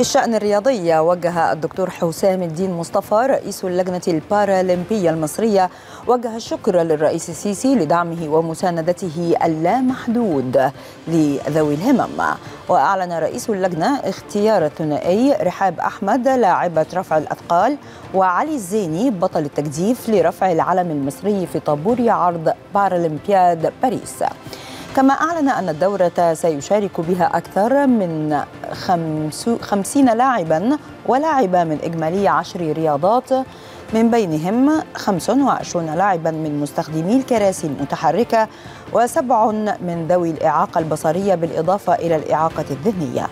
في الشأن الرياضي وجه الدكتور حسام الدين مصطفى رئيس اللجنة البارالمبية المصرية وجه الشكر للرئيس السيسي لدعمه ومساندته اللامحدود لذوي الهمم. وأعلن رئيس اللجنة اختيار الثنائي رحاب أحمد لاعبة رفع الأثقال وعلي الزيني بطل التجديف لرفع العلم المصري في طابور عرض بارالمبياد باريس. كما أعلن أن الدورة سيشارك بها أكثر من خمسين لاعبا ولاعبة من إجمالي عشر رياضات من بينهم 25 لاعبا من مستخدمي الكراسي المتحركة وسبع من ذوي الإعاقة البصرية بالإضافة إلى الإعاقة الذهنية.